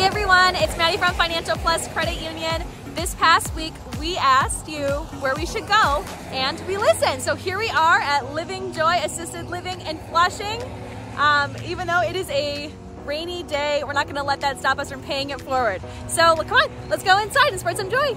everyone, it's Maddie from Financial Plus Credit Union. This past week, we asked you where we should go, and we listened. So here we are at Living Joy Assisted Living in Flushing. Um, even though it is a rainy day, we're not gonna let that stop us from paying it forward. So come on, let's go inside and spread some joy.